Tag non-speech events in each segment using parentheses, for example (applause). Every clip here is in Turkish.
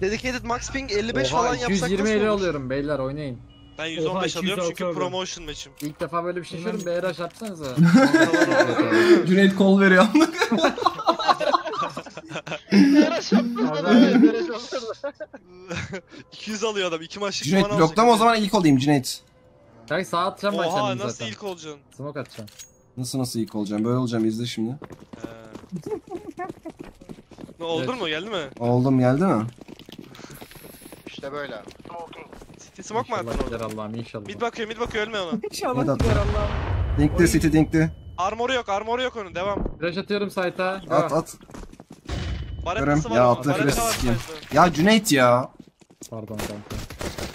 Dedicated max ping 55 Oha falan yapsak 220 nasıl ele olur? alıyorum beyler oynayın. Ben 115 Oha, alıyorum 206 çünkü alıyorum. promotion maçım. İlk defa böyle bir şey yaşıyorum. BRH yapsanıza. (laughs) Cüneyt kol veriyor. Yarış yaptım. 200 alıyor adam. 2 maçlık Cüneyt puan bloklama o alacak. zaman ilk olayım Cüneyt. Kanka sağ atacağım ben Oha kendimi nasıl zaten. ilk olacaksın? Smoke atacağım. Nasıl nasıl ilk olacağım? Böyle olacağım izle şimdi. He. ne oldu Evet. mu? Geldi mi? Oldum geldi mi? İşte böyle. City smoke mu attın İnşallah gider orada? Allah'ım inşallah. Mid bakıyor, mid bakıyor ölme. (laughs) Mid İnşallah gider Allah'ım. Dinkli city dinkli. Armoru yok, armoru yok onun. Devam. Flash atıyorum site'a. At at. Baretası var Ya ama. atla Baretta flash var sikeyim. side'da. Ya Cüneyt ya. Pardon kanka.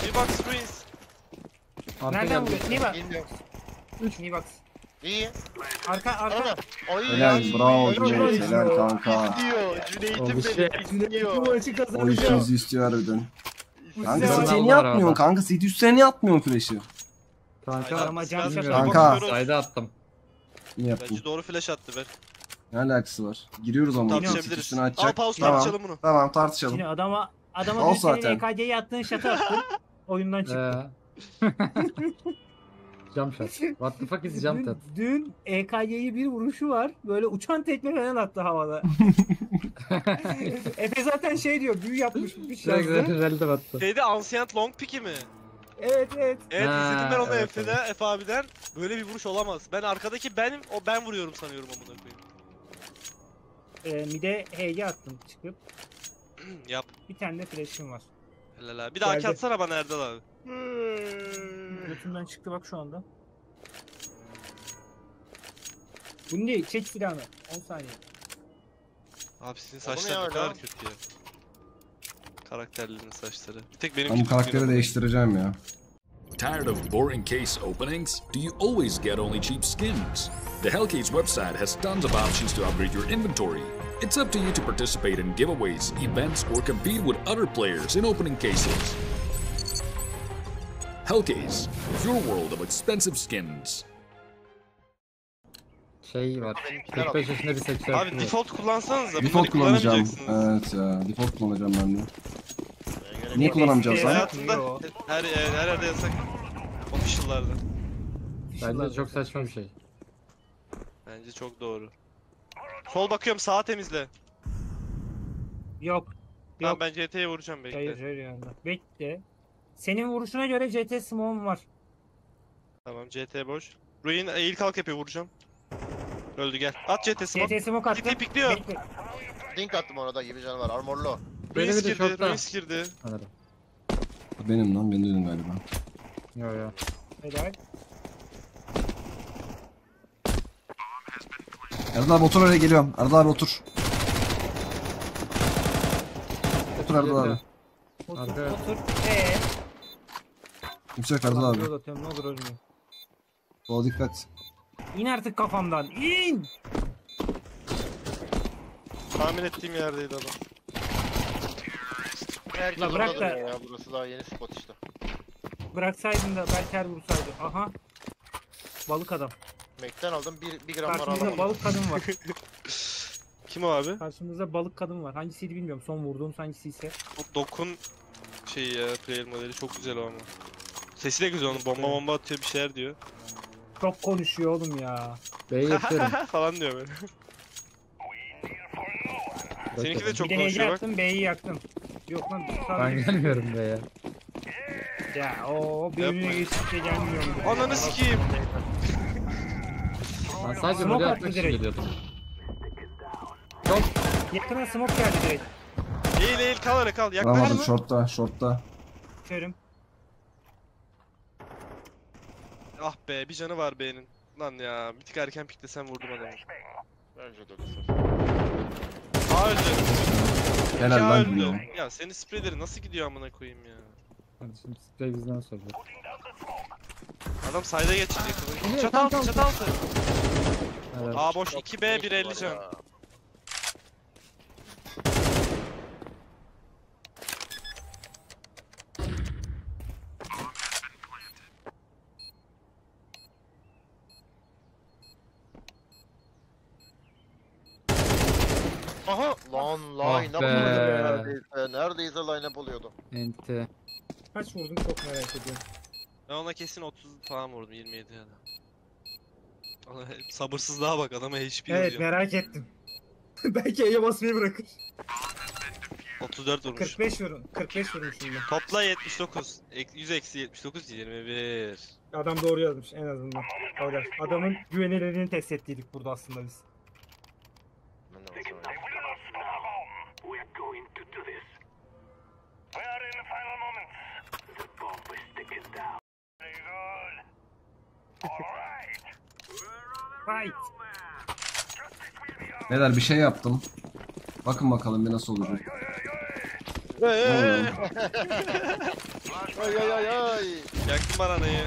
Bir box screens. Arka Nereden geldi. vuruyor? Niye bak? Bilmiyorum. 3 niye bak? İyi. Arka arka. Ana. Oy. Helal bravo Oy, Cüneyt. oy, Helal oy. kanka. İstiyor. Cüneyt'im Oldu şey. benim. Bu İstiyor. maçı O kazanacağım. işimizi istiyor harbiden. Kanka. City'ye niye atmıyorsun kanka? City üstlerine niye atmıyorsun flash'ı? Kanka. Ama can. Kanka. Site'a attım. Niye yaptın? Bence doğru flash attı be. Ne alakası var? Giriyoruz ama. Tartışabiliriz. üstüne Al açacak. pause Tamam. tartışalım bunu. Tamam tartışalım. Şimdi adama adama dün senin. EKC'ye attığın şatı attın. Oyundan çıktı. (laughs) Jump shot. (laughs) What the fuck is jump Dün, shot? dün EKC'yi bir vuruşu var. Böyle uçan tekme falan attı havada. (laughs) (laughs) Efe zaten şey diyor büyü yapmış bir şey Direkt yazdı. relative attı. Şeyde Ancient Long Pick'i mi? Evet evet. Evet Ha, izledim ben onu evet, Efe'de, Efe abiden. Böyle bir vuruş olamaz. Ben arkadaki benim, o ben vuruyorum sanıyorum amına koyayım. Ee, mide HG attım çıkıp. (clears throat) Yap. Bir tane de flash'im var. Helal abi. Bir daha Geldi. atsana bana Erdal abi. Götümden çıktı bak şu anda. Bu ne? Çek silahını. 10 saniye. Abi sizin saçlar ne kadar kötü ya. Karakterlerinin saçları. Bir tek benim Ben bu karakteri değiştireceğim ya. Tired of boring case openings? Do you always get only cheap skins? The Hellcase website has tons of options to upgrade your inventory. It's up to you to participate in giveaways, events, or compete with other players in opening cases. Hellcase, your world of expensive skins. Şey var. Benimkiler 45 yaşında bir seksüel Abi default kullansanız da Default kullanacağım. kullanamayacaksınız. Evet ya. Default kullanacağım ben de. Niye yok. kullanamayacağım Eski sen? Hayatında Yo. her, her yerde yasak. Official'larda. Bence çok saçma bir şey. Bence çok doğru. Sol bakıyorum sağa temizle. Yok. Tamam Yok. ben CT'ye vuracağım bekle. Hayır hayır yani. Bekle. Senin vuruşuna göre CT smoke'um var. Tamam CT boş. Ruin eğil kalk yapıyor vuracağım. Öldü gel. At CT smoke. CT smoke attım. Ciddi pikliyor. Bekle. Dink attım orada gibi canı var. Armorlu. Beni Ruins bir de girdi. Ruins girdi. Benim lan ben dedim galiba. Yo yo. Helal. Erdal abi otur oraya geliyorum. Erdal abi otur. Otur Erdal abi. Otur Arka- otur. Eee. Kimse yok Erdal abi. Biraz atıyorum ne olur ölmeyeyim. Sola dikkat. İn artık kafamdan. İn. Tahmin ettiğim yerdeydi adam. Herkes La bırak da- ya. Burası daha yeni spot işte. Bıraksaydın da belki her vursaydı. Aha. Balık adam. Mac'ten aldım. Bir, bir gram var Karşımızda alamadım. balık kadın var. (laughs) Kim o abi? Karşımızda balık kadın var. Hangisiydi bilmiyorum. Son vurduğum hangisiyse. O dokun şeyi ya player modeli çok güzel o ama. Sesi de güzel onun bomba bomba atıyor bir şeyler diyor. Çok konuşuyor oğlum ya. B'yi yapıyorum. (laughs) falan diyor böyle. Seninki de çok bir de konuşuyor bak. yaktım B'yi yaktım. Yok lan. Ben sadece- gelmiyorum B'ye. Ya o bir Yapma. önüne geçtikçe gelmiyorum. Ananı sikeyim. Ben sadece Smoke buraya attı atmak için direkt. geliyordum. Yakına smoke geldi direkt. Eğil eğil kal öyle kal. Yaklaş. Vuramadım mı? shortta shortta. Körüm. Ah be bir canı var B'nin. Lan ya bir tık erken piklesem vurdum adamı. Bence de öyle. Aa öldü. Helal Ya lan öldü. Ya senin spreyleri nasıl gidiyor amına koyayım ya. Kardeşim sprey bizden soracak. Adam sayda geçecek. Çat altı çat altı. Evet. A boş 2B 150 can. Aha lan Ah line up oluyordu neredeyse. Neredeyse line up oluyordu. Enti. Kaç vurdun çok merak ediyorum. Ben ona kesin 30 falan vurdum 27 ya da. Ona sabırsızlığa bak adama HP Evet yazıyor. merak ettim. (laughs) Belki E'ye basmayı bırakır. 34 vurmuş. 45 vurun. 45 vurmuşum ben. Topla 79. Ek- 100 eksi 79 21. Adam doğru yazmış en azından. Öyle. Adamın güvenilirliğini test ettiydik burada aslında biz. Ben de basamadım. Right. Beyler bir şey yaptım. Bakın bakalım bir nasıl olacak. Ne oluyor? Ay ay (laughs) ay ay. Yaktım baranayı.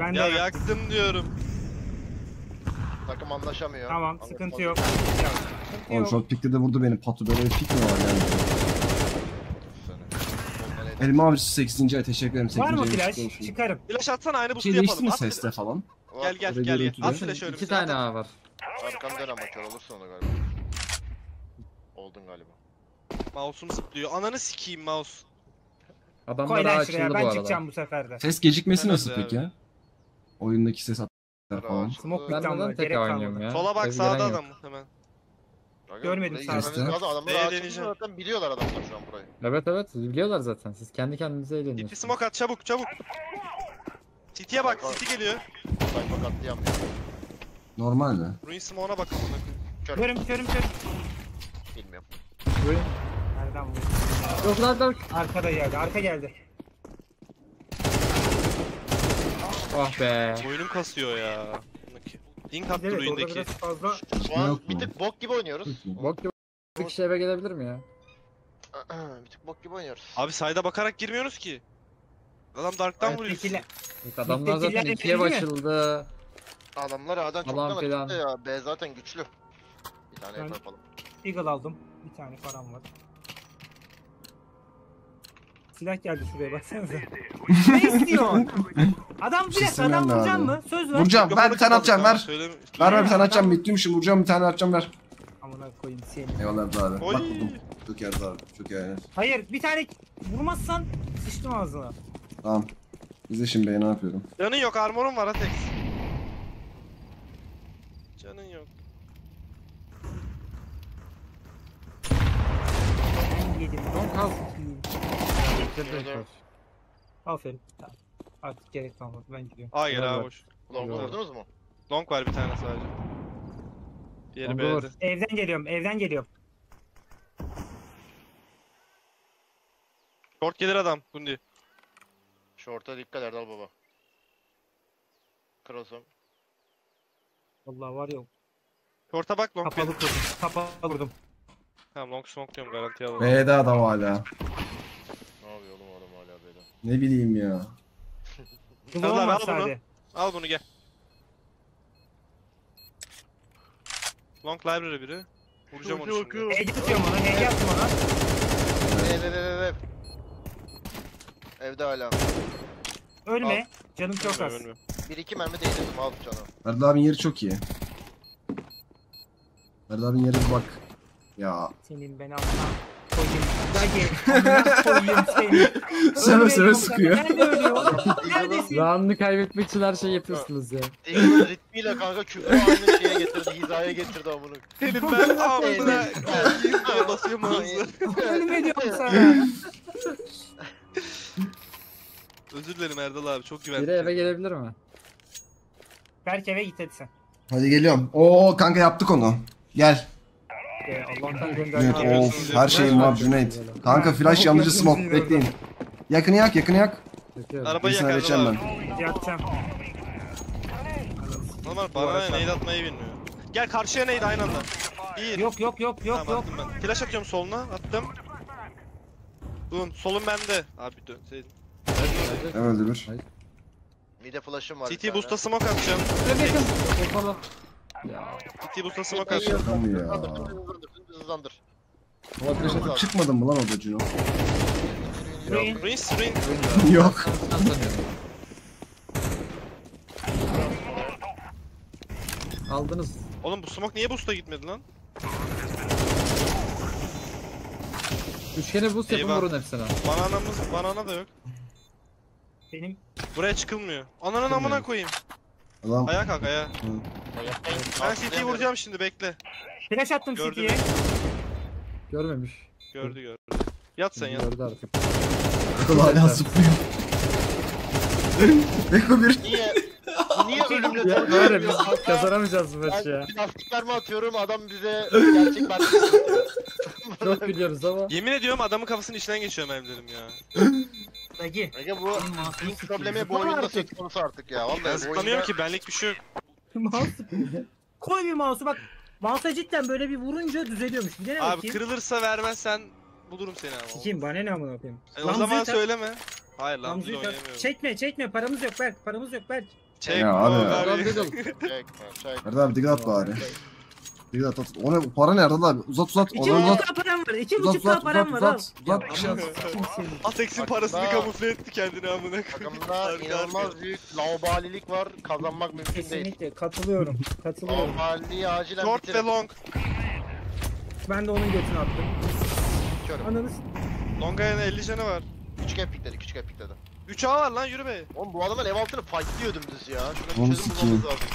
Ben de Ya yaktım. yaktım diyorum. Takım anlaşamıyor. Tamam Anlaşmaz. sıkıntı yok. Sıkıntı Oğlum yok. short pick'te de vurdu beni patu böyle bir pick mi var yani? Elma avcısı 8. ay teşekkür ederim. 8. Var mı flash? Çıkarım. Flash atsana aynı Bir boost'u şey değişti yapalım. mi At seste falan? Gel gel gel gel. görüntüde. At flash önümüze. İki tane A var. Arkamdan ama kör olursun onu galiba. Oldun galiba. Mouse'um zıplıyor. Ananı sikeyim mouse. Koy Adamlar A lan açıldı şuraya bu ben arada. çıkacağım bu sefer de. Ses gecikmesi Herhalde nasıl abi. peki? Oyundaki ses atlar falan. Smoke Ben bitti ama neden tek gerek oynuyorum kalmadı. ya? Sola bak sağda gelen yok. adam muhtemelen. Aga, Görmedim burayı lazım. Adamlar deneyeceğim. zaten biliyorlar adamlar şu an burayı. Evet evet biliyorlar zaten. Siz kendi kendinize eğleniyorsunuz. smoke at çabuk çabuk. City'ye bak City geliyor. Sayfa katlayamıyor. Normal mi? Ruin smoke'una bak amına koyayım. Körüm körüm körüm. Bilmiyorum. Nereden vurdu? Yok lan lan. Arkada geldi. Arka geldi. Oh be. Oyunum kasıyor ya. Link attı Evet orada Ruin'deki. biraz fazla. Şu an Yok bir mu? tık bok gibi oynuyoruz. Bok gibi bir kişi eve gelebilir mi ya? bir tık bok gibi oynuyoruz. Abi sayda bakarak girmiyoruz ki. Adam Dark'tan vuruyor. Tekiler. Yok, adamlar zaten Middekiler ikiye mi? başıldı. Adamlar A'dan Falan çoktan filan. ya. B zaten güçlü. Bir tane Ben- yapalım. Eagle aldım. Bir tane param var. Silah geldi şuraya baksanıza. ne istiyorsun? Adam bir dakika İstemem adam lazım. vuracak mı? Söz ver. Vuracağım. Ver bir tane atacağım ver. Söyle. Ver ver bir tane atacağım. Bittiymişim. Vuracağım bir tane atacağım ver. Amına koyayım seni. Eyvallah abi. Oy. Bak buldum. Çok iyi abi. Çok iyi. Hayır bir tane vurmazsan sıçtım ağzına. Tamam. İzle şimdi beni ne yapıyorum. Canın yok armorun var Atex. Canın yok. Ben yedim. Long kal. Gördüm. Aferin. Tamam. Artık gerek kalmadı. Ben gidiyorum. A gel Var, A var. boş. Long Yok. vurdunuz mu? Long var bir tane sadece. Diğeri var. B'de. Evden geliyorum. Evden geliyorum. Short gelir adam Gundi. Short'a dikkat Erdal baba. Cross'um. Vallahi var ya. Short'a bak long Kapalı gelir. kurdum. Kapalı kurdum. Tamam long smoke diyorum garanti alalım. B'de adam hala. Ne yapıyor oğlum adam hala B'de? Ne bileyim ya. Abi, olmaz al bunu. sadece. Al bunu gel. Long library biri. Vuracağım onu şimdi. Hege atıyorum ona. Hege attım ona. Ev ev ev ev. Evde hala. Ölme. Canım çok az. Ölmüyor. Bir iki mermi değdirdim al canım. Erdal abinin yeri çok iyi. Erdal abinin yeri bir bak. Ya. Senin ben altına koyayım. Dagi. (laughs) amına koyayım seni. (laughs) Seve Ölme seve diyorum sıkıyor. Nerede ölüyor? Neredesin? Round'u kaybetmek için her şeyi yapıyorsunuz ya. Ritmiyle kanka küfrü aynı şeye getirdi, hizaya getirdi amına. Senin ben basıyorum ağzına. Ölme diyorum sana. (laughs) Özür dilerim Erdal abi çok Biri eve güvendim. gelebilir mi? Berk eve git hadi sen. Hadi geliyorum. Oo kanka yaptık onu. Gel. Ee, Allah'tan gönderdim. yapıyorsunuz of her şeyim var Cüneyt. Kanka flash yanıcı smoke bekleyin. Yakını yak yakını yak. Arabayı yak Erdal abi. Yatacağım. Normal bana nade atmayı bilmiyor. Gel karşıya nade aynı anda. Bir. Yok yok yok yok Tamam yok. Flash atıyorum soluna attım. Dun solun bende. Abi dönseydin. Öldü bir. Mide flash'ım var. bir CT tane. boost'a smoke atacağım. Kapalı. Ya. CT boost'a smoke atacağım. Şaka mı ya? Hızlandır, hızlandır, hızlandır. Hava flash atıp çıkmadın mı lan orada Cino? Rinse ring. Yok. Ben. Aldınız. Oğlum bu smoke niye boost'a gitmedi lan? Üçgeni boost yapın Eyvah. vurun hepsine. Bananamız, banana da yok. Benim Buraya çıkılmıyor. Ananın amına koyayım. Adam Ayağa kalk ayağa. Ben CT'yi vuracağım şimdi bekle. flash attım Gördüm. City'ye. Görmemiş. Gördü gördü. Yat sen yat. Gördü artık. Akıl hala zıplıyor. Beko bir. Niye? Niye ölümle Ya böyle biz kazanamayacağız bu maçı ya. Ben lastikler mi atıyorum adam bize gerçek (laughs) ben Çok biliyoruz ama. Yemin ediyorum adamın kafasının içinden geçiyor mermilerim ya. (laughs) Dagi. Aga bu sıkıyor. problemi bu Zıplama oyunda artık. söz konusu artık ya. Vallahi Ben bu zıplamıyorum oyunda... ki benlik bir şey yok. (laughs) Mouse. Koy bir mouse'u bak. Mouse'a cidden böyle bir vurunca düzeliyormuş. Bir dene Abi bakayım. kırılırsa vermezsen bulurum seni ama. Sikeyim bana ne amına koyayım. E, o zaman söyleme. Hayır lan biz tak. oynayamıyorum. Çekme çekme paramız yok Berk paramız yok Berk. Çek Ya abi. ver. Adam dedim. Çekme, çekme. Abi dikkat at bari. Dikkat at. O ne? Para nerede abi? Uzat uzat. İki uzat. buçuk K param var. İki Uzat buçuk K uzat param uzat var al. uzat. Uzat bir şey at. Atex'in Bak, parasını bak. kamufle etti kendini amına koyayım. Takımda inanılmaz büyük laubalilik var. Kazanmak mümkün değil. Kesinlikle katılıyorum. Katılıyorum. Laubaliyi acilen Short ve bitirin. long. Ben de onun götünü attım. Körüm. Ananı s- Long ayağına 50 canı var. Küçük hep pikledi, küçük hep pikledi. 3 A var lan yürü be. Oğlum bu adamlar ev altını fightlıyor dümdüz ya. Şuna Oğlum bir çözüm sikeyim. bulmamız lazım.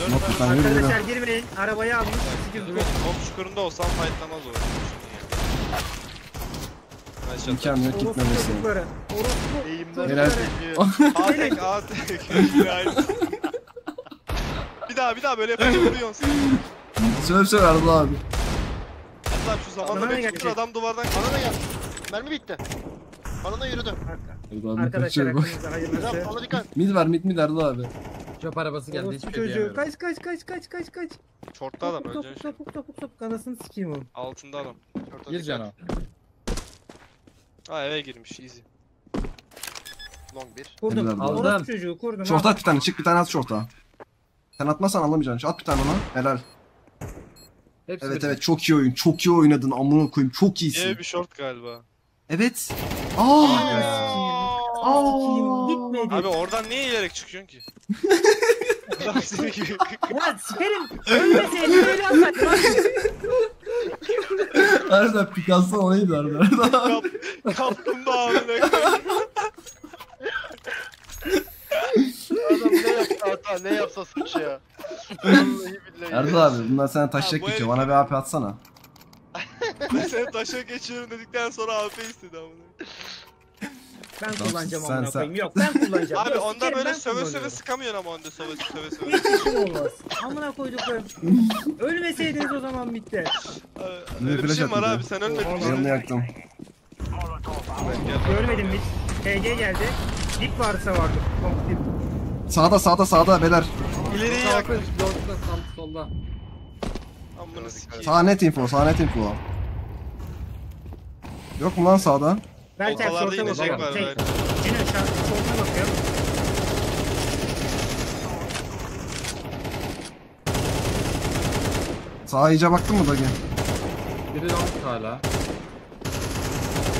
4 Bak bir tane yürü. Arkadaşlar girmeyin. Arabayı almış. Sekiz Evet, Long çukurunda olsam fightlamaz o. Nice shot. İmkan yok Orospu gitmemesi. çocukları. Orospu Eğimden Helal. (laughs) A tek A tek. Bir daha bir daha böyle yapınca vuruyorsun sen. Söyle söyle Erdal abi. Hatta şu zamanda Bana ne bekliyor gelecek? adam duvardan Bana da gel. Mermi bitti. Bana da yürüdü. Erdal abi Arkadaşlar kaçıyor bak. hakkınızda Hocam hayırlısı. bana dikkat. Mid var mid mid Erdal abi. Çöp arabası geldi Orospu hiçbir şey çocuğu. diyemiyorum. Kaç kaç kaç kaç kaç kaç. Short'ta adam Topuk öleceksin topuk şimdi. topuk topuk topuk. Anasını sikeyim oğlum. Altında adam. Ortada Gir dikkat. cana. Ha eve girmiş easy. Long bir. Kurdum. Helal olsun. Orospu çocuğu kurdum. Şorta at bir tane çık bir tane at şorta. Sen atmazsan alamayacaksın. At bir tane ona. Helal. Hepsi Evet bir- evet çok iyi oyun. Çok iyi oynadın. Amına koyayım. Çok iyisin. Ev bir short galiba. Evet. Aa. Sikeyim gitmedi. Abi oradan niye yiyerek çıkıyorsun ki? Adam seni gibi. Ya sikerim. Ölmeseydin öyle alsaydın. Erdal Picasso o neydi Erdal? Erdal. Kap, kaplumbağa amına koyayım. Adam ne yapsa hata ne yapsa suç ya. Vallahi billahi. Erdal abi bunlar sana taşacak bu geçiyor. herif- Bana bir AP atsana. Ben seni taşa geçiyorum dedikten sonra AP istedi amına. Ben Lan kullanacağım sen- amına sen- koyayım. Yok ben kullanacağım. Abi Yok, onda sikerim, böyle ben söve söve kullanıyorum. sıkamıyorsun ama onda söve söve söve. Hiç işim olmaz. Amına koyduklarım. Ölmeseydiniz o zaman bitti. Abi, Öyle bir flash şey var attı abi sen ölmedin. Oğlum. Yanını işte. yaktım. Görmedim hiç. TG geldi. Dip varsa vardır. Çok dip. Sağda sağda sağda beyler. İleriyi Sağ yak. yolda, sağ solda. Amına sikeyim. Sağ net info sağ net info. Yok mu lan sağda? Belki Ortalarda şorta inecek bakıyorum. Tek. belki. Yine aşağı şorta bakıyorum. Sağa iyice baktın mı Dagi? Biri long hala.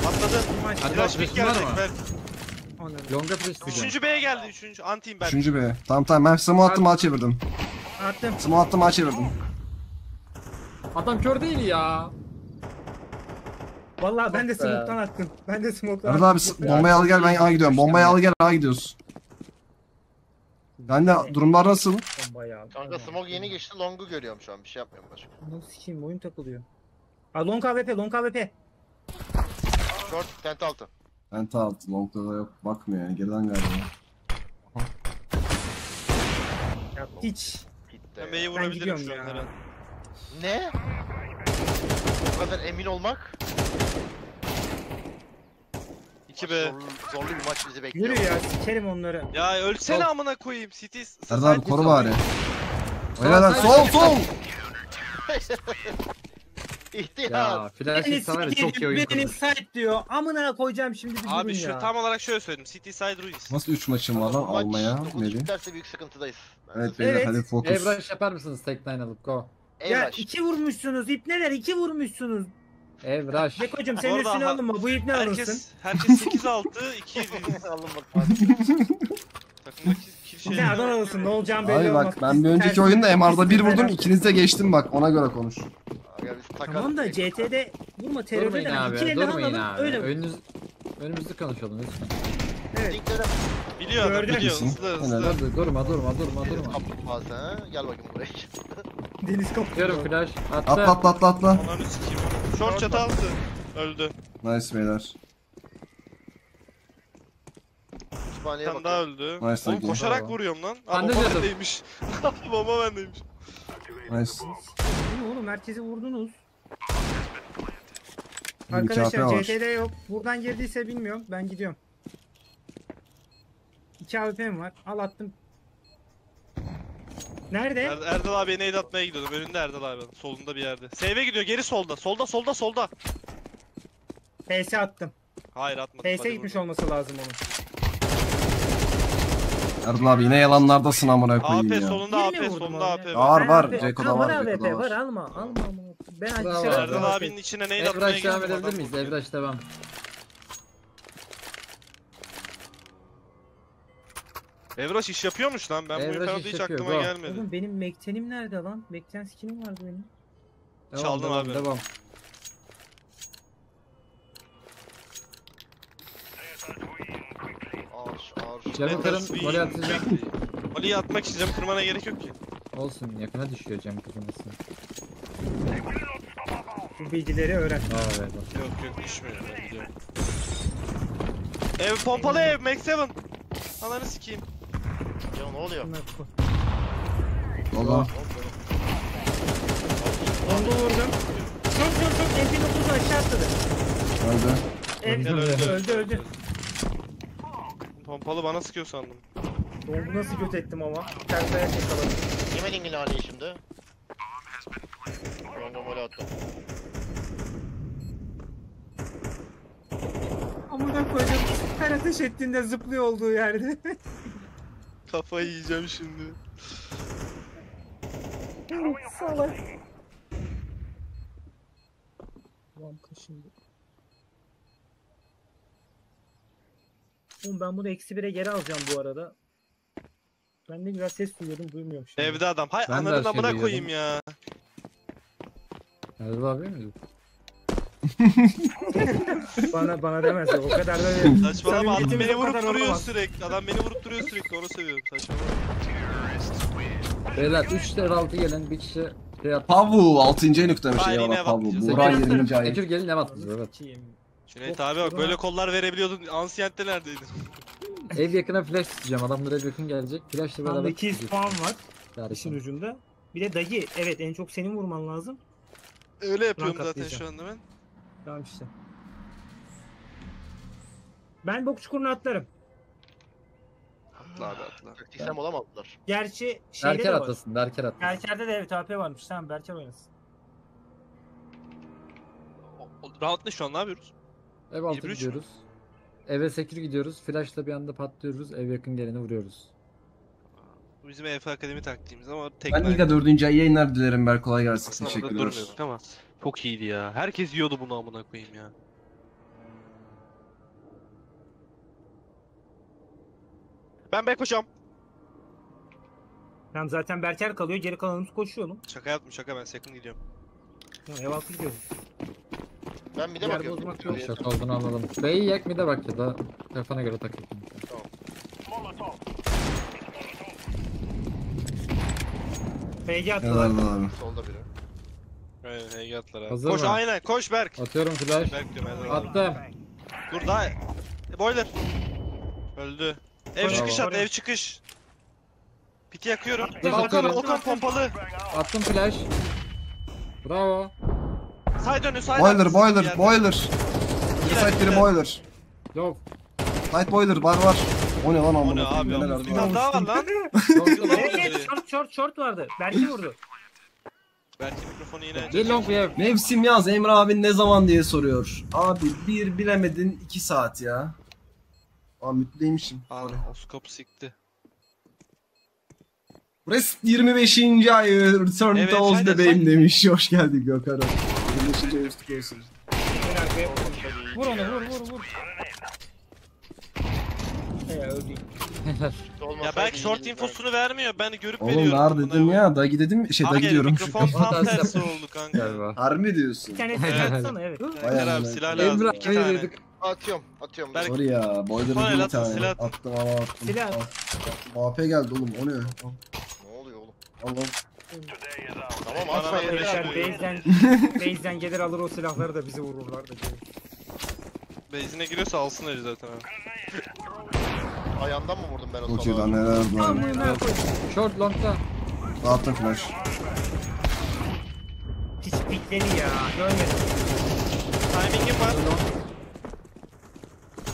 Atladı. Maç. Hadi Flash bak, pick flash'ın var gelecek mı? Longa flash diyeceğim. Üçüncü B'ye geldi. Üçüncü. Antiyim ben. Üçüncü B. Tamam tamam ben smoke attım ağa çevirdim. Attım. Smoke attım ağa çevirdim. Adam kör değil ya. Vallahi ben de smoke'tan attım. Ben de smoke'tan Erdal abi s- bombayı al gel ben ağa gidiyorum. Bombayı al gel ağa gidiyoruz. Ben de durumlar nasıl? Bombayı al. Kanka Smog yeni geçti Long'u görüyorum şu an bir şey yapmıyorum başka. Nasıl sikeyim oyun takılıyor. Aa long AWP long AWP. Short tent altı. Ben ta altı. Long'da da yok. Bakmıyor yani. Geriden galiba. Ya hiç. Gitti. Ben B'yi Ben vurabilirim gidiyorum şu an ya. her an. Ne? Bu kadar emin olmak 2 B. zorlu, zorlu bir maç bizi bekliyor. Yürü ya sikerim onları. Ya ölsene Sol. amına koyayım. City. Erdal abi koru bari. Sol, Öyle lan sol sol. (laughs) İhtiyar. Ya flash Beni çok iyi sikeyim, oyun beni kurdu. site diyor. Amına koyacağım şimdi bir Abi şu ya. tam olarak şöyle söyleyeyim. City side Ruiz. Nasıl 3 maçım var lan almaya? dokuz Melih. biterse büyük sıkıntıdayız. Ben Evet de- beyler Evet. hadi fokus. Evrush yapar mısınız tek nine alıp go? Ya Eyvaş. iki vurmuşsunuz. İpneler iki vurmuşsunuz. Evrush. Gekocum senin Orada üstüne ha- alınma. Bu ipne alınsın. Herkes herkes 8 6 2 7. Alın bak. Takımdaki kill şey. Sen Adanalısın. Ne olacağım belli Abi olmaz. bak ben bir önceki oyunda MR'da bir vurdum Tersi- ikiniz de geçtim bak ona göre konuş. Gel biz takalım. Tamam da CT'de vurma terörde Durmayın de abi. iki elle Durmayın alalım abi. öyle. Önünüz, önümüzde konuşalım lütfen. Evet. Linklerim. Biliyor adam Gördüm. biliyor hızlı hızlı. Durma durma durma Deniz durma. kaplumbağası ha. Gel bakayım buraya. (laughs) Deniz. Diyorum flash. Attı. Atla atla atla atla. Ananı sikeyim. Short çatı altı. Öldü. Nice beyler. Bir Kütüphaneye tane daha bakıyorum. öldü. Nice Oğlum koşarak Bravo. vuruyorum lan. Ben Aa, de bomba diyordum. bendeymiş. (laughs) bomba bendeymiş. Nice. Ne oğlum merkezi vurdunuz. Bir iki AP Arkadaşlar var. CT'de yok. Buradan girdiyse bilmiyorum. Ben gidiyorum. 2 AWP'm var. Al attım. Nerede? Er- Erdal abiye nade atmaya gidiyordum. Önünde Erdal abi. Solunda bir yerde. Save'e gidiyor. Geri solda. Solda solda solda. PS attım. Hayır atmadım. PS gitmiş vurdum. olması lazım onun. Erdal abi yine yalanlardasın amına koyayım AP ya. solunda Birine AP vurdum solunda abi AP var. Var var. AWP Ceko'da Ha, var. AWP Ceko'da var. var. Alma alma. alma. Ben Bravo. Erdal abinin içine nade atmaya Evraş devam gidiyorum. edebilir miyiz? Evraş devam. Evraş iş yapıyormuş lan. Ben bu Evraş yukarıda iş hiç yapıyor, aklıma go. gelmedi. Oğlum benim Mekten'im nerede lan? Mekten skinim vardı benim. Devam, Çaldım devam, abi. Devam. Ağır ağır. Camı kırın. Golü atacağım. atmak için camı kırmana gerek yok ki. Olsun yakına düşüyor cam kırılması. Bu bilgileri öğren. Aa evet. Yok yok düşmüyor ben. Ev pompalı ev Max 7. Ananı sikeyim. Ya ne oluyor? Valla. Onu vurdum. Çok çok çok MP9'u aşağı atladı. Öldü. Öldü öldü. öldü. öldü. Pompalı bana sıkıyor sandım. Bombu nasıl göt ettim ama. Ters ayak yakaladım. Yemedin mi laleyi şimdi? Yonga mole attım. Amına koydum. Her ateş ettiğinde zıplıyor olduğu yerde. (laughs) Kafayı yiyeceğim şimdi. Salak. Ulan kaşındı. Oğlum ben bunu eksi bire geri alacağım bu arada. Ben de biraz ses duyuyordum duymuyorum şimdi. Evde adam. Hay Ben de ananın her şeyi amına duyuyordum. koyayım ya. Erdal abi mi? (laughs) Bana bana demezler o kadar da. Saçmalama adam beni o vurup kadar duruyor olamaz. sürekli. Adam beni vurup duruyor sürekli onu seviyorum saçmalama. Beyler 3 level 6 gelen bir kişi şey attı. Pavu 6. en yüklemiş Aynen, eyvallah evet. Pavu. Buğra 20. ay. Tekir gelin ev attınız evet. Cüneyt abi bak böyle kollar verebiliyordun. Ansiyent'te neredeydin? (laughs) Ev yakına flash tutacağım. Adamlar ev yakın gelecek. Flash'la Tam beraber 200 tutacağız. puan var Harika. işin ucunda. Bir de dayı evet en çok senin vurman lazım. Öyle yapıyorum zaten atlayacağım. şu anda ben. Tamam işte. Ben bok çukuruna atlarım. Atla abi atla. Mı attılar? Gerçi şeyde Berker de var. atlasın. Berker atlasın. Berker'de de evet AP varmış. Tamam Berker oynasın. O- o- ne şu an ne yapıyoruz? Ev altı 23 mü? gidiyoruz. Eve sekür gidiyoruz. Flash'la bir anda patlıyoruz. Ev yakın geleni vuruyoruz. Bu bizim EF Akademi taktiğimiz ama tek Ben Liga 4. ay yayınlar dilerim Berk kolay gelsin. Aslında orada Teşekkürler. durmuyorduk ama çok iyiydi ya. Herkes yiyordu bunu amına koyayım ya. Ben back hocam. Tamam zaten Berker kalıyor. Geri kalanımız koşuyor oğlum. Şaka yaptım şaka ben second gidiyorum. Ev altı gidiyoruz. Ben bir de Yer bakıyorum. bozmak yok. Şaka olduğunu anladım. B'yi yak bir de bak ya da kafana göre takıl. PG attılar. Helal abi. Solda biri. Aynen abi. Hazır koş mı? aynen koş Berk. Atıyorum flash. Berk diyorum. Attım. Dur daha. E, boiler. Öldü. Ev Bravo. çıkış at ev çıkış. Piti yakıyorum. Attım, Okan Okan pompalı. Attım flash. Bravo. Side dönü side Boiler boiler boiler. Bir İyiler, side biri boiler. Yok. Side boiler var var. O ne lan O ne amına abi? koyayım neler Bir var. tane daha var lan. Yok. Oldu evet biri. short short short vardı. Berke vurdu. Belki mikrofonu yine long ev. Mevsim yaz Emre abin ne zaman diye soruyor. Abi bir bilemedin iki saat ya. Aa mütlüymüşüm. Abi o scope sikti. Rest 25. ay Return Evet, to Oz bebeğim sen- demiş. Hoş geldin Gökhan. 25. ay üstü olsun. Ben arkaya vurdum. Vur onu vur vur vur. He öldü. Olmasaydı Ya belki short infosunu vermiyor. Ben görüp Oğlum veriyorum. ver Buna dedim ya. Dagi dedim. Şey Hayır, Dagi diyorum. mikrofon tam (laughs) tersi oldu kanka. Galiba. Harbi diyorsun. Bir tane silah atsana evet. Vay Ender abi amına silah lazım. Emrah iki tane. Atıyorum. Atıyorum. Berk- Sorry ya. Boyları Sonra bir el atın, tane. silah atın. Attım ama attım. Silah. Al. AP geldi oğlum. O ne? Al. Ne oluyor oğlum? Allah'ım. Tamam Bana atma yeter. Arkadaşlar base'den, base'den gelir alır o silahları da bizi vururlar da. Base'ine giriyorsa alsın eli zaten abi. (laughs) Ayağından mı vurdum ben o Çok iyi lan salağı? neler var. Amına koy. Short longta. Dağıttım flash. Piç pikledi ya. Görmedim. Timing'im var.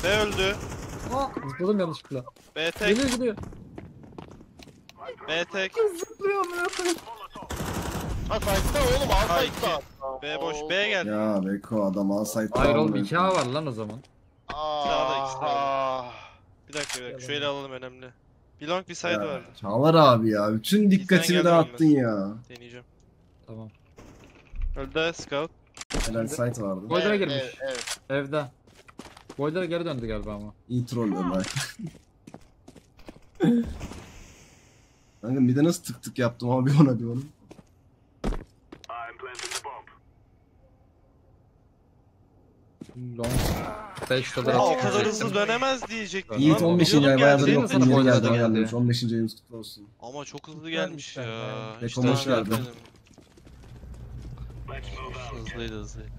B öldü. Zıpladım yanlışlıkla. B tek. Geliyor gidiyor. B tek. Zıplıyor amına koyayım. Ha site'da oğlum al Ha, site'da. B boş. B geldi. Ya Beko adam alsaydı. Hayır oğlum 2A var lan o zaman. Silahda ikisi de Aa. Bir dakika bir dakika. Şöyle alalım önemli. Bir long bir side vardı. Çağlar abi ya. Bütün dikkatini geldi dağıttın ya. Deneyeceğim. Tamam. Öldü scout. Helal site vardı. Boydara Evet, girmiş. evet, evet. Evde. Boydara geri döndü galiba ama. İyi troll Ömer. (laughs) Kanka bir de nasıl tık tık yaptım abi ona bir onu. Long. 5 dolar Aa, o kadar hızlı dönemez diyecektim. Yiğit Lan, 15. biliyordum ay bayağıdır yok. Yeni geldi da gelmiş. geldi. 15. ayımız kutlu olsun. Ama çok hızlı gelmiş ya. Beko İşte hoş geldin. Hızlıydı hızlıydı.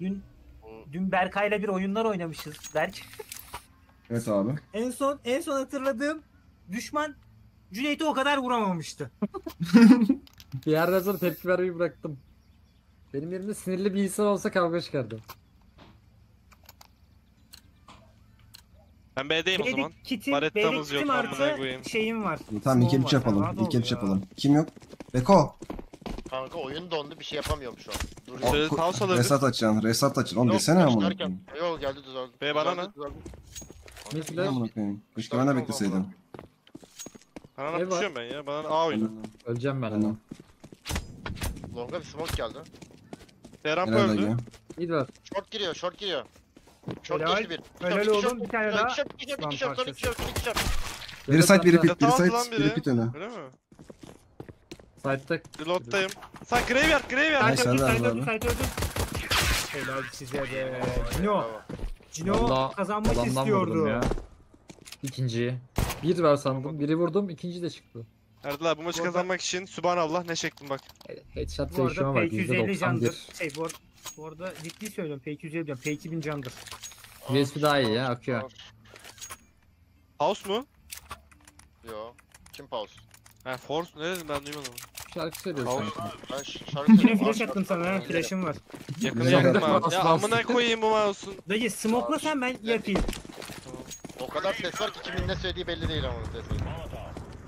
Dün dün Berkay'la bir oyunlar oynamışız. Berk. Evet abi. En son en son hatırladığım düşman Cüneyt'i o kadar vuramamıştı. Bir yerden sonra tepki vermeyi bıraktım. Benim yerimde sinirli bir insan olsa kavga çıkardı. Ben B'deyim o zaman. Kitim, B'deki yok, kitim amına artı koyayım. şeyim var. Tamam ilk Smoke'um eliç var. yapalım. Rahat İlk eliç ya. yapalım. Kim yok? Beko. Kanka oyun dondu bir şey yapamıyorum şu an. Dur. O- Şöyle house alabilir. Resat açacaksın. Resat açın. Oğlum Yok, desene amına başlarken- koyayım. Yok geldi düzeldi. Be, bana Düzeldi, ne? düzeldi. Ne Ne flash? amına koyayım? Keşke ben de bekleseydim. Bana Ne var? ben ya. Bana A oyunu. Öleceğim ben Tamam. ama. Longa bir smoke geldi. Helal öldü. Var. Short giriyor, short giriyor. Short Helal. geçti bir. Helal iki oğlum, short, bir tane iki daha. short, iki short, iki short, iki short, iki short. Biri site biri pit. Biri Yatağı biri. biri pit önü. Öyle mi? Side'da Reload'dayım. Sen graveyard graveyard. Nice, Site öldü, helal site abi. öldü. Helal size be. Cino. Cino kazanmak adamdan istiyordu. ya. İkinciyi. Bir var sandım. Biri vurdum. ikinci de çıktı. Erdal abi bu maçı kazanmak için Subhanallah ne çektim bak. Headshot Bu arada değişime bak. P250 candır. %91. Şey bu arada, bu arada ciddi söylüyorum P250 diyorum. P2000 candır. USB daha iyi ya, akıyor. House mu? Yo. Kim pause? Ha Force ne dedim ben duymadım. Şarkı söylüyor sanki. Ben ş- şarkı Yine söylüyorum. flash attım sana ha. Flash'ım var. Yakını Güzel. yaktım abi. Ya Aslan. amına koyayım bu mouse'un. Dayı smoke'la ben yakayım. O kadar ses var ki kimin ne söylediği belli değil ama ses.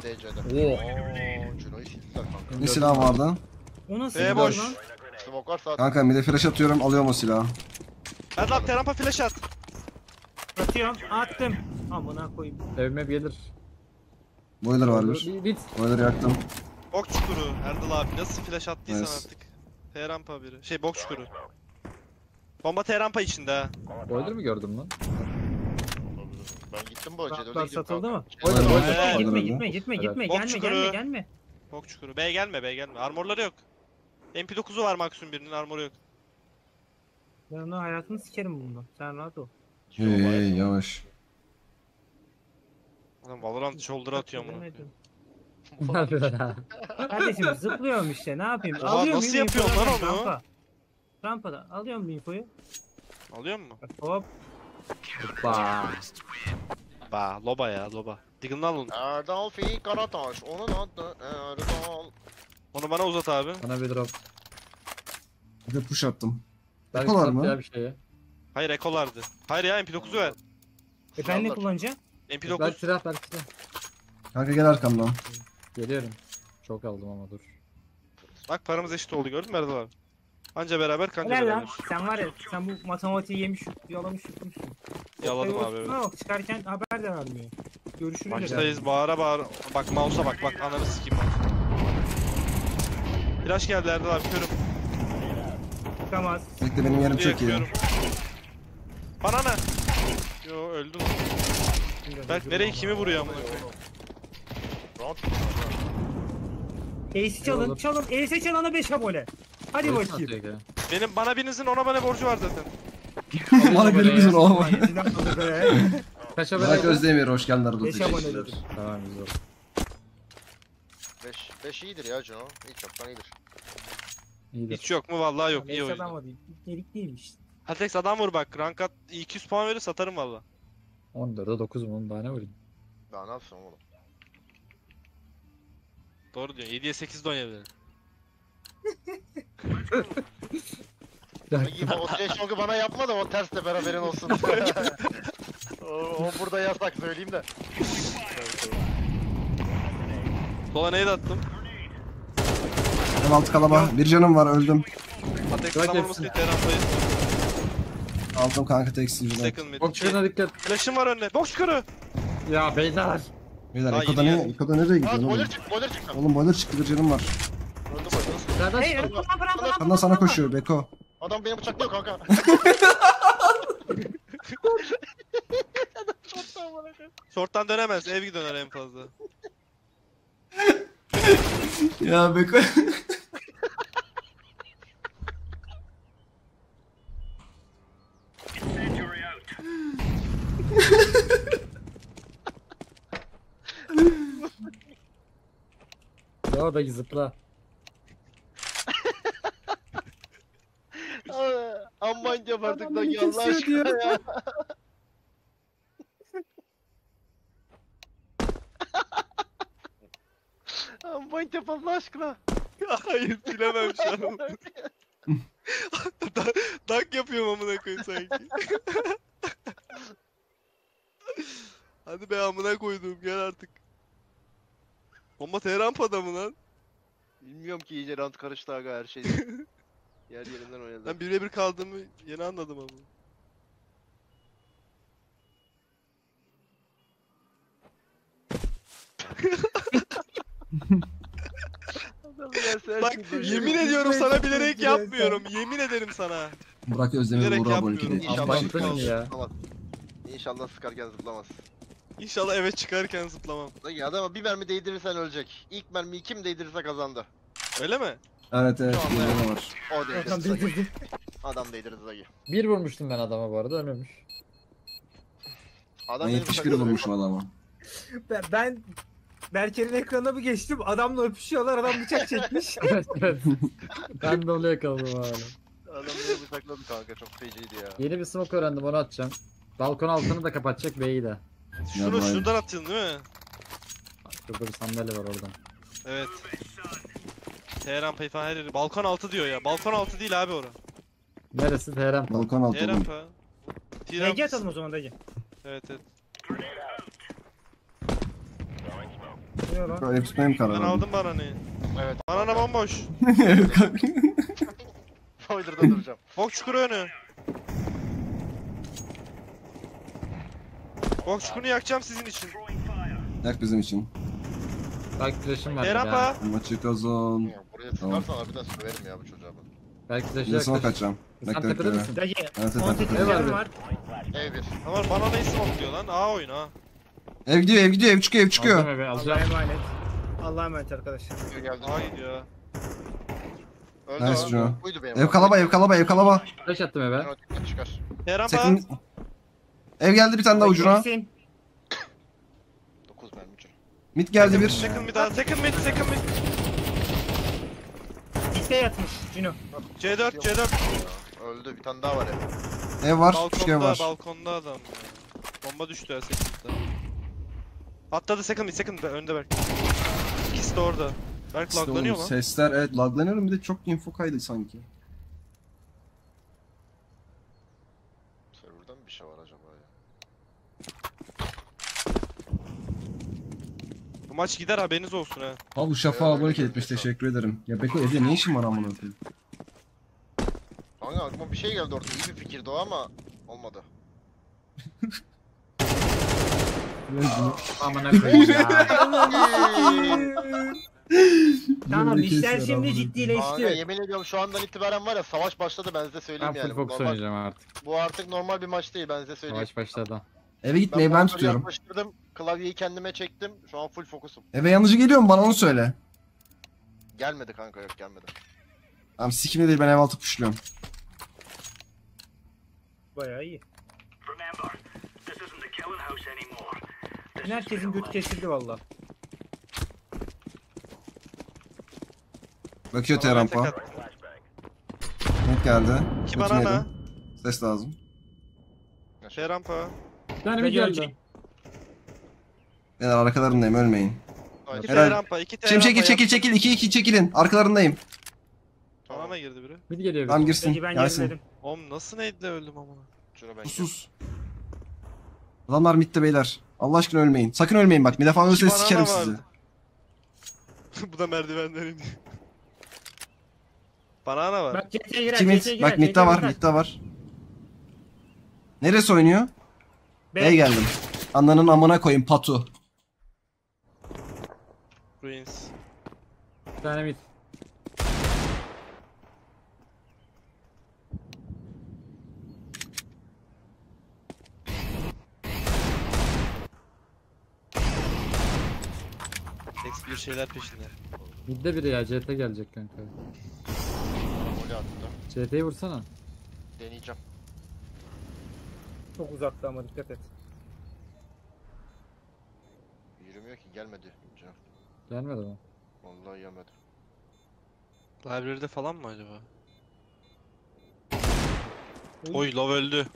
DC'de. Oo. Sildiler kanka. Ne silah vardı? O nasıl bir boş. lan? Smoke var saat. Kanka bir de flash atıyorum alıyorum o silahı. Erdal terampa flash at. Atıyorum. Attım. Amına koyayım. Evime gelir. Boiler var bir. Bit. Boiler yaktım. Bok çukuru. Erdal abi nasıl flash attıysan Nice. artık. Terampa biri. Şey bok çukuru. Bomba terampa içinde ha. Boiler mi gördüm lan? Ben gittim bu acele. Kartlar satıldı mı? Ee, boiler. Gitme gitme gitme gitme Bok gelme çukuru. gelme gelme. Bok çukuru. B gelme B gelme. Armorları yok. MP9'u var maksimum birinin armoru yok. Ben onun hayatını sikerim bundan. Sen rahat ol. Hey hey yavaş. Adam Valorant shoulder atıyor amına. Bilemedim. Harbiden ha. Kardeşim zıplıyorum işte ne yapayım? Oha, nasıl yapıyorsun lan onu? Rampa. Rampada alıyorum infoyu. Alıyor mu? Hop. Hoppa. Ba loba ya loba. Diggle'ını al onu. Erdal Fi Karataş. Onun adı Erdal. Onu bana uzat abi. Bana bir drop. Bir de push attım. Belki Ekolar mı? ya bir şeye. Hayır ekolardı. Hayır ya MP9'u ver. E ben ne kullanacağım? Belki MP9. silah belki silah. Kanka gel arkamdan. Geliyorum. Çok aldım ama dur. Bak paramız eşit oldu gördün mü Erdal abi? Anca beraber kanca Helal beraber. lan. Sen var ya sen bu matematiği yemiş, yalamış yutmuşsun. Yaladım abi evet. Bak, çıkarken haber de vermiyor. Görüşürüz de. Maçtayız bağıra bağıra. Bak mouse'a bak bak ananı sikeyim mouse. Flash geldi Erdal abi körüm. Çıkamaz. Bekle benim yerim çok iyi. Bana ne? Yo öldün. şimdi. Berk nereye kimi vuruyor amına koyayım? Ace'i çalın, çalın. Ace çalana 5 abone. Hadi bakayım. Benim bana birinizin ona bana borcu var zaten. (laughs) Bana birimizin o. (laughs) Kaç Burak haber Özdemir hoş geldin arada. Beş abone Teşekkürler. dedim. Tamam güzel. 5 5 iyidir ya Cino. Hiç yoktan iyidir. İyidir. Hiç yok mu? Vallahi yok. iyi Ace oyun. adam değil. Delik değilmiş. Hatex adam vur bak. Rank at 200 puan verir satarım valla. 14'e 9 mu? Onu daha ne vurayım? Daha ne yapsın oğlum? Doğru diyorsun. 7'ye 8 de oynayabilir. Peki o threshold'u bana yapma da o ters de beraberin olsun. (laughs) o, o burada yasak söyleyeyim de. Sola nade attım. Ev altı kalaba. Bir canım var öldüm. Hatex Bırak hepsini. bir teren sayı. Aldım kanka tekstilciden. Second mid. Bok şuna dikkat. flash'ım var önüne. Box yukarı. Ya beyler. Beyler Daha Eko'da yeni ne? geldim. Eko'da nereye Aa gidiyorsun oğlum? boiler çıktı boiler çıktı. Oğlum boiler çıktı bir canım var. Öldü boiler. Nereden Hey, çıktın? Kandan sana koşuyor Beko. Adam beni bıçaklıyor kanka. (laughs) Short'tan dönemez. Ev döner en fazla. Ya Beko. Ya oradaki zıpla. Adam da beni ya (laughs) Allah aşkına ya. Unbind yap Allah aşkına. Hayır bilemem şu an. (laughs) (laughs) Da- Dak yapıyorum amına koyayım sanki. Hadi be amına koydum gel artık. Bomba T-rampada mı lan? Bilmiyorum ki iyice rant karıştı aga her şey. Yer yerinden oynadı. Ben 1'e 1 kaldığımı yeni anladım ama. Bak yemin ediyorum sana bilerek yapmıyorum. Yemin ederim sana. Burak Özdemir Bilerek Burak yapmıyorum. abone İnşallah zıplamaz. tanrım ya. Zıplamaz. İnşallah sıkarken zıplamaz. İnşallah eve çıkarken zıplamam. Ya adama bir mermi değdirirsen ölecek. İlk mermiyi kim değdirirse kazandı. Öyle mi? Evet evet. Şu anda- var. O değdirdi. Adam değdirir Zagi. Bir vurmuştum ben adama bu arada ölmemiş. Adam Ben beni 71 bıçakladı. vurmuşum adama. Ben, ben Berker'in ekranına bir geçtim. Adamla öpüşüyorlar. Adam bıçak çekmiş. (laughs) evet evet. ben de onu yakaladım hala. Adam beni bıçakladı kanka çok feciydi ya. Yeni bir smoke öğrendim onu atacağım. Balkon altını da kapatacak B'yi de. Şunu vay. şuradan atacaksın değil mi? Şurada bir sandalye var oradan. Evet. T-rampayı falan her yeri. Balkon altı diyor ya. Balkon altı değil abi ora. Neresi Teherem? Balkon altı oğlum. T-rampa. MG atalım o zaman dayı. Evet evet. Ne lan? Tutmaya mı karar Ben verdin? aldım bananayı. Evet. Banana bomboş. (laughs) Evet kanka. Spoiler'da duracağım. Bok çukuru önü. Bok çukurunu yakacağım sizin için. Yak bizim için. Belki flash'ım var. ya. T-rampa. Maçı kazan. Ya Buraya sıkarsan harbiden söverim ya bu çocuğa ben. Belki flash'ı Ne sonra yaklaş. kaçacağım. Sen Bekle tepede bekle. misin? Dayı. Evet evet 18 bekle. Ne var canım var. E1. Ama bananayı smoke diyor lan. A oyun ha. Ev gidiyor ev gidiyor ev çıkıyor ev Alacağım çıkıyor. eve Allah'a alacağım. emanet. Allah'a emanet arkadaşlar. Gidiyor geldi. A gidiyor. Öldü Nice o. Joe. Buydu benim. Ev kalaba ev kalaba ev kalaba. Flash attım Ben eve. o tipten çıkar. T-rampa. Second... Ev geldi bir tane daha ucuna. Kesin. 9 mermi ucu. Mid geldi bir. Second mid daha. Second mid. Second mid. İste yatmış Cino. C4 C4. Ya, Öldü bir tane daha var ev. Ev var. Balkonda var. balkonda adam. ya. Bomba düştü ya second'da. Atladı second second önde Berk. İkisi de orada. Berk İşte laglanıyor oğlum, mu? Sesler evet laglanıyorum bir de çok info kaydı sanki. Server'da mı bir şey var acaba ya? Bu maç gider haberiniz olsun ha. Abi bu şafağı Evet, abonelik evet, etmiş teşekkür ederim. Ya Beko evde ne işin var amına koyayım? Kanka aklıma bir şey geldi orada. İyi bir fikirdi o ama olmadı. Amına koyayım ya. (laughs) Tamam işler şimdi Kanka ciddileşti. yemin ediyorum şu andan itibaren var ya savaş başladı ben size Ben söyleyeyim full yani. Bu, focus normal, oynayacağım artık. bu artık normal bir maç değil ben size söyleyeyim. Savaş başladı. Eve gitmeyi ben monitörü tutuyorum. Yaklaştırdım. Klavyeyi kendime çektim. Şu an full fokusum. Eve yanıcı geliyor mu bana onu söyle. Gelmedi kanka yok gelmedi. Tamam sikimde değil ben ev altı puşluyorum. Bayağı iyi. Herkesin götü kesildi valla. Bakıyor T-rampa. Net geldi. Yedim. Ses lazım. T rampa. Bir tane geldi. Beyler arkalarındayım ölmeyin. İki Helal. T rampa. iki T Şimdi rampa. çekil çekil çekil. 2 2 çekilin. Arkalarındayım. Banana girdi biri. Bir geliyor. Tamam girsin. Peki ben Gelsin. geriledim. Oğlum nasıl neydi de öldüm amına. Şunu ben Sus. Adamlar mitte beyler. Allah aşkına ölmeyin. Sakın ölmeyin bak. Bir defa ölürseniz banana sikerim vardı. sizi. (laughs) Bu da merdivenden indi. Banana var. Bak CT'ye girer. Kim CT'ye mit? girer. Bak mitte var. Mitte var. Neresi oynuyor? B'ye geldim. Ananın amına koyayım patu. Ruins. Bir tane mid. Bir şeyler peşinde. Midde biri ya CT gelecek kanka. Attı. CT'yi vursana. Deneyeceğim. Çok uzakta ama dikkat et. Yürümüyor ki gelmedi. Canım. Gelmedi mi? Vallahi gelmedi. Library'de falan mı acaba? Oy love öldü.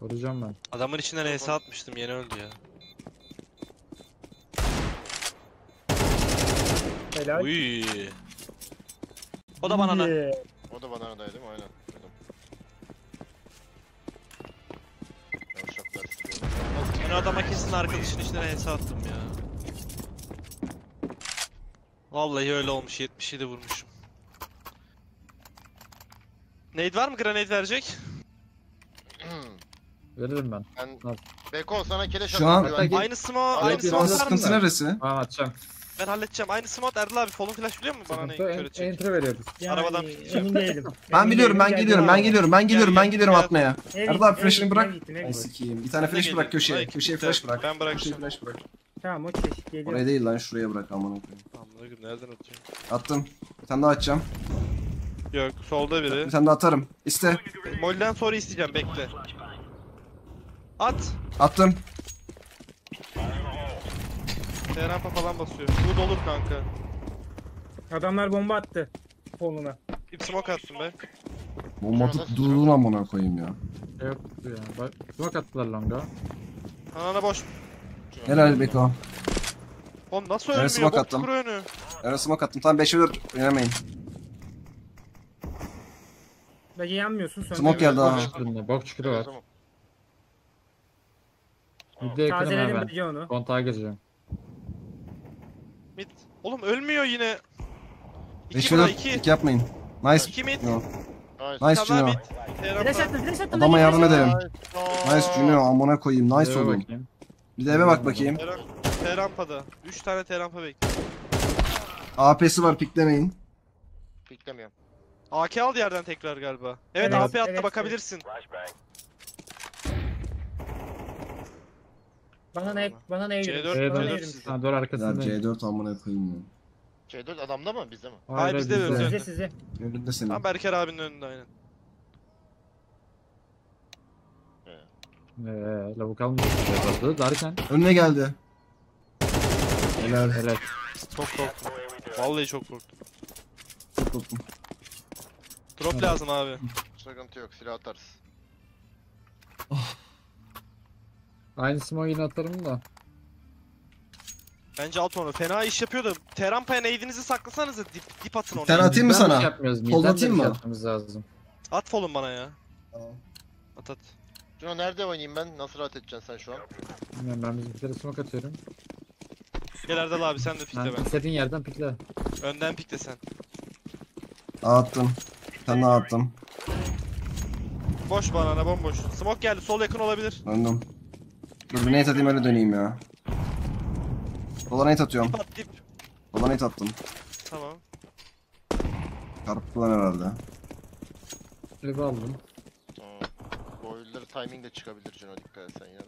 Koruyacağım ben. Adamın içinden ES atmıştım yeni öldü ya. Helal. Uy. O da banana. İyi. O da bananadaydı değil mi? Aynen. O adama kesin arkadaşın içinden ES attım ya. Vallahi öyle olmuş 77 vurmuşum. Nade var mı grenade verecek? (clears throat) Veririm ben. ben Beko sana keleş Şu an-. Aynı smoke, aynı Şu an smoke var sıkıntı mı? neresi? Tamam atacağım. Ben halledeceğim. Aynı smoke Erdal abi follow flash biliyor musun bana ne Sıkıntı kör en, entry veriyoruz. Yani Arabadan emin değilim. (laughs) Ben Emin biliyorum ben değilim, geliyorum ben geldim geliyorum ben geliyorum Gel, ben gel, geliyorum gel. atmaya. Ev Erdal abi flash'ını bırak. Ay gittim. sikeyim. Bir tane flash bırak köşeye. Ay, Köşeye gitti. flash bırak. Ben Köşeye bırakacağım. flash bırak. Tamam okey geliyorum. Oraya değil lan şuraya bırak amına koyayım. Amına koyayım nereden atıyor? Attım. Bir tane daha atacağım. Yok solda biri. Bir tane daha atarım. İste. Molden sonra isteyeceğim bekle. At. Attım. Rampa falan basıyor. Bu olur kanka. Adamlar bomba attı. Koluna. Bir smoke attım be. Bomba atıp durdun amına koyayım ya. Yoktu ya. Bak smoke attılar longa. Anana boş. Helal Beko. Oğlum nasıl Ben ölmüyor? smoke Bok attım. önü. Ara smoke attım. Tamam 5'e 4 oynamayın. Belki yanmıyorsun sonra. Smoke geldi ha. çukurunda. Bok çukuru var. Tamam. Midde yakınım Tazeledim hemen. bence onu. Kontağa gireceğim. Mid. Oğlum ölmüyor yine. 2 5'e buna 4 2. 2 yapmayın. Nice. 2 mid. Yo. Nice. Nice daha Juno. mid. Flash Rampa. attım flash attım. Adama yardım edelim. Nice Juno amına koyayım. Nice Eve oğlum. bakayım. Bir de eve bak bakayım. T rampada. 3 tane T rampa bekliyor. AP'si var piklemeyin. Piklemiyorum. AK al yerden tekrar galiba. Evet, Evet, AP attı evet, bakabilirsin. Bana ne bana ne C4 yürümüş. C4 Bana ne C4 yürümüş. sizde. Ha dur Ya arkasındayım. C4 amına koyayım ya. C4 adamda mı bizde mi? Hayır, bizde de Size Önde. size. Önünde senin. Tam Berker abinin önünde aynen. Eee lavuk. Yapıldı derken. Önüne geldi. Helal. Evet. Çok korktum. Vallahi çok korktum. Çok korktum. Drop lazım abi. Sıkıntı yok silah atarız. Aynı smoke yine atarım da. Bence at onu. Fena iş yapıyor da Terampa'ya nade'inizi saklasanıza dip, dip atın onu. atayım mı Midden sana? bir şey yapmıyoruz. Kol Midden de atayım şey mı? lazım. At follow bana ya. Tamam. At at. Juno nerede oynayayım ben? Nasıl rahat edeceksin sen şu an? Bilmiyorum ben bizimkilere smoke atıyorum. Gel Erdal abi sen de Ben pikle ben. istediğin yerden pikle. Önden pikle sen. Attım. Daha attım. Boş banana bomboş. Smoke geldi sol yakın olabilir. Döndüm. Dur bir nate atayım öyle döneyim ya. Sola nate atıyorum. Dip at dip. Sola nate attım. Tamam. Çarptı lan herhalde. Evi aldım. Tamam. Boiler timing de çıkabilir Cino dikkat etsen ya.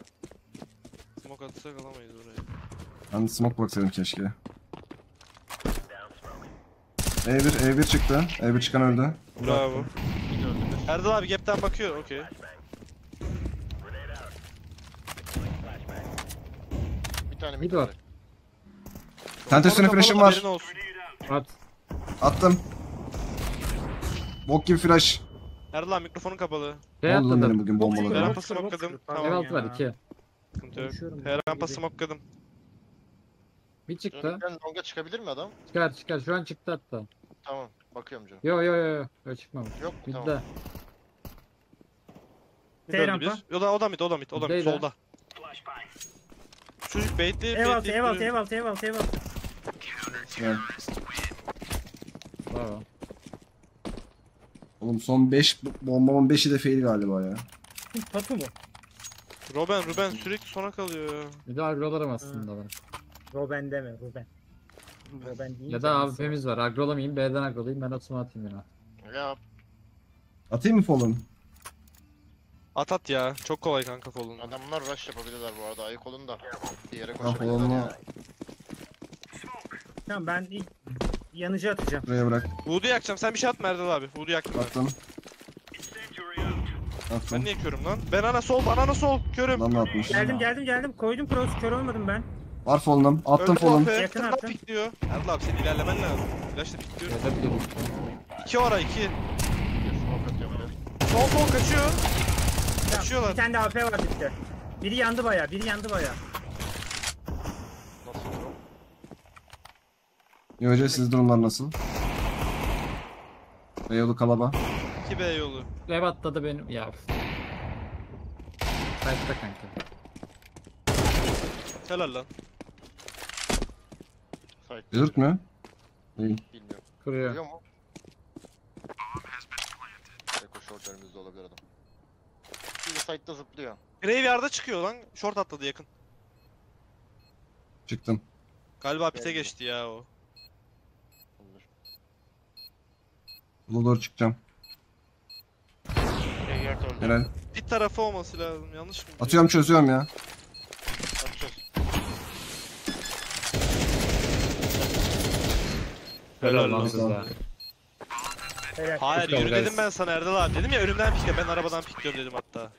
Smoke atsak alamayız oraya. Ben de smoke baksaydım keşke. E1, E1 çıktı. E1 çıkan öldü. Bravo. Erdal abi gapten bakıyor. Okey. Tane Mid mid var. var. Tente üstüne Kapalı, flash'ım var. haberin olsun. At. Attım. Bok gibi flash. Erdal abi mikrofonun kapalı. Şey Ne oldu lan benim atladım. bugün Ben bombalarım? rampa smokeladım. Ev Tamam. altı var ya. 2. Sıkıntı yok. Konuşuyorum Her rampa gibi. smokeladım. Bir çıktı. Cino'dan longa çıkabilir mi adam? Çıkar çıkar. Şu an çıktı hatta. Tamam. Bakıyorum Cino. Yo yo yo yo. Yo çıkmamış. Yok mu? Bir Tamam. de. Bir T rampa. bir. O da o da mid, o da mid, o da mid. Solda. Çocuk baitleyip Ev altı, baitleyip ev altı, duruyor. ev altı, ev altı, ev altı. Gel. Bravo. Oğlum son 5 bombamın 5'i de fail galiba ya. Patu mu? Ruben, Ruben sürekli sona kalıyor ya. Bir de agrolarım aslında ben. Roben deme, Roben. Roben değil. Ya da AWP'miz var. Agrolamayayım. B'den agrolayayım. Ben atımı atayım yine. Ya Atayım mı fall'un? At at ya. Çok kolay kanka fall'un. adamlar rush yapabilirler bu arada. Ayık olun da. Bir yere Ben koşabilirler yani. Tamam ben ilk yanıcı atacağım. buraya bırak. Voodoo yakacağım. Sen bir şey atma Erdal abi. Voodoo yaktım ben. Attım. Ben Attım. niye körüm lan? Ben ana sol, banana sol. Körüm. Lan ne atmış? Geldim geldim geldim. Koydum cross. Kör olmadım ben. Var fall'um. Attım Öldü fall'um. AP. Yakın Tırnak attım. pikliyor. Erdal abi senin ilerlemen lazım. Flash'la pikliyor. Da bir de İki ora iki. Smoke atıyor böyle. Sol sol kaçıyor. Kaçıyorlar. Bir tane de AP var dipte. Biri yandı baya, biri yandı baya. Nasıl durum? Yoca siz durumlar nasıl? Beyoğlu kalaba. 2 B yolu. Ev atladı benim. Ya. Kayıtta kanka. Helal lan. Site Yırt mü? Değil. bilmiyorum. Kuruyor. Duyuyor mu? Eko short önümüzde olabilir adam. Site'da zıplıyor. Graveyard'a çıkıyor lan. Short atladı yakın. Çıktım. Galiba pite Geldi. geçti ya o. Olabilir. Bula doğru çıkacağım. Graveyard öldü. Helal. Pit tarafı olması lazım. Yanlış mı? Atıyorum çözüyorum ya. Atacağız. Helal lan sana. Helal. Hayır yürü dedim ben sana Erdal abi. Dedim ya önümden pikle. Ben arabadan pikliyorum dedim hatta.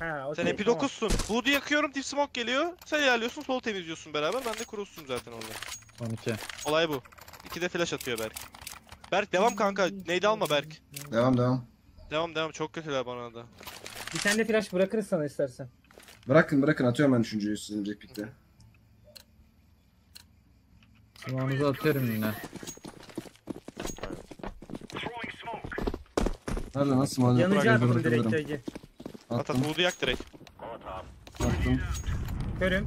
Ha, Sen okey, tamam. MP9'sun. Voodoo yakıyorum. Deep smoke geliyor. Sen ilerliyorsun. Sol temizliyorsun beraber. Ben de cross'um zaten orada. 12. Olay bu. İki de flash atıyor Berk. Berk devam kanka. Neydi alma Berk. Devam devam. Devam devam. Çok kötüler bana da. Bir tane de flash bırakırız sana istersen. Bırakın bırakın atıyorum ben üçüncüyü sizin jackpick'te. Smoğunuzu atıyorum yine. Nerede nasıl mı? Yanıcı Bırak, attım direkt Ege. At at Attım. Yak direkt. Attım. Körüm.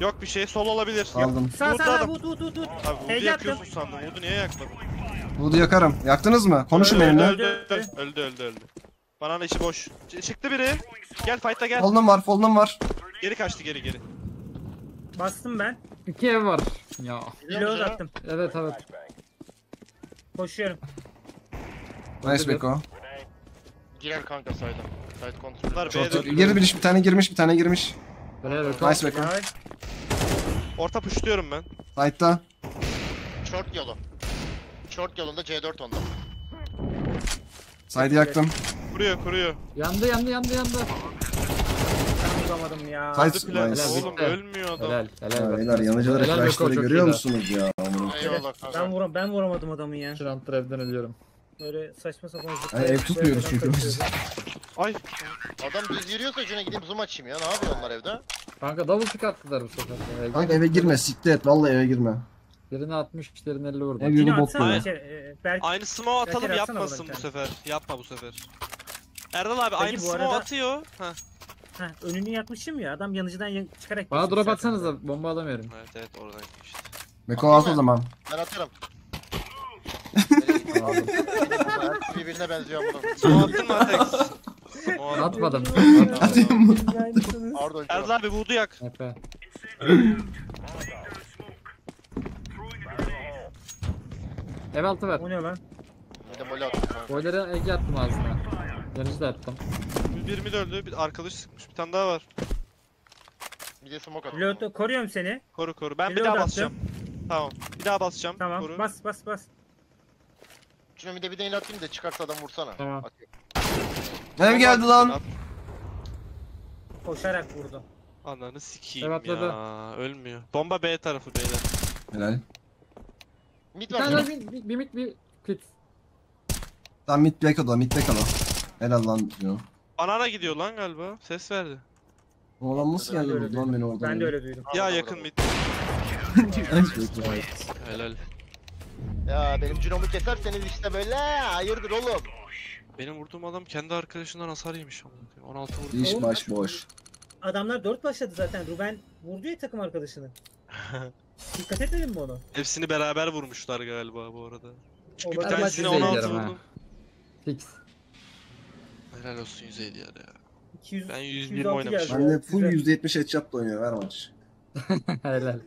Yok bir şey. Sol olabilir. Aldım. Sağ Voodoo sağ adam. vut vut vut vut. Abi Ege yakıyorsun attım. sandım. Voodoo niye yakmadın? Buğdu yakarım. Yaktınız mı? Konuşun öldü, benimle. öldü, öldü, öldü, öldü, öldü. Banana içi boş. Ç- çıktı biri. Gel fight'ta gel. Fall'um var fall'um var. Geri kaçtı geri geri. Bastım ben. İki ev var. Ya. Reload attım. Evet evet. Koşuyorum. Nice Beko. Girer kanka side'a. Side kontrolü. Bunlar Çok B'de. bir, bir tane girmiş bir tane girmiş. Nice Beko. Orta pushluyorum ben. Side'da. Short yolu. Short yolunda C4 onda. Side'ı yaktım. Kuruyor kuruyor. Yandı yandı yandı yandı. Ben vuramadım ya. Hadi plan. Nice. Oğlum Bitti. ölmüyor adam. Helal helal. Ya beyler Helal Beko, flashları çok görüyor iyi musunuz ya? Aman. Eyvallah kanka. Ben vuram ben vuramadım adamı ya. Şu roundları evden ölüyorum. Böyle saçma sapan Ay, zıplayarak ev tutmuyoruz çünkü biz. Ay. Adam düz yürüyorsa şuna gideyim zoom açayım ya. Ne yapıyor onlar evde? Kanka double pick attılar bu sefer. Ee, Kanka eve girme siktir et vallahi eve girme. Birini 60, diğerini 50 vurdu. Ev yolu bot böyle. e, Aynı smoke atalım yapmasın bu sefer. Yapma bu sefer. Erdal abi Peki, aynı smoke arada- atıyor. Heh. Heh, önünü yakmışım ya adam yanıcıdan yan- çıkarak Bana drop zaten. atsanıza bomba alamıyorum. Evet evet oradan işte. Beko at o zaman. Ben atarım. Birbirine benziyor bunu. Smoke attın mı Atex? Atmadım. Atayım mı? Pardon. Erdal abi voodoo yak. Efe. Ev altı ver. O ne lan? Bir de mole attım. Boiler'e Ege attım ağzına. Yanıcı da attım. 1 mid öldü. Bir arkadaş sıkmış. Bir tane daha var. Bir de smoke attım. Reload koruyorum seni. Koru koru. Ben bir Reload daha attım. basacağım. Tamam. Bir daha basacağım. Tamam Koru. bas bas bas. Şuna bir de bir de atayım da çıkarsa adam vursana. Tamam. Atıyorum. Ev geldi lan. Koşarak vurdu. Ananı sikeyim Evet, ya. Ölmüyor. Bomba B tarafı beyler. Helal. Mid Bir var. tane bir, bir, bir mid bir pit. Tam mid back o da mid back o da. Helal lan diyor. Banana gidiyor lan galiba. Ses verdi. O adam nasıl geldi öyle vurdu lan beni oradan? Ben de öyle duydum. Ya yakın adam. mid. (laughs) Helal. Ya benim cinomu keserseniz işte böyle hayırdır oğlum. Benim vurduğum adam kendi arkadaşından hasar yemiş. amına koyayım. 16 vurdu. İş baş boş. Adamlar 4 başladı zaten. Ruben vurdu ya takım arkadaşını. (laughs) Dikkat etmedin mi onu? Hepsini beraber vurmuşlar galiba bu arada. Çünkü bir Olabilir. tanesine Ama 16 size vurdum. Fix. Helal olsun 150 ya. 200, Ben 120 206 oynamışım. geldi Ben de full Güzel. %70 headshot oynuyor ver maç. (laughs) Helal.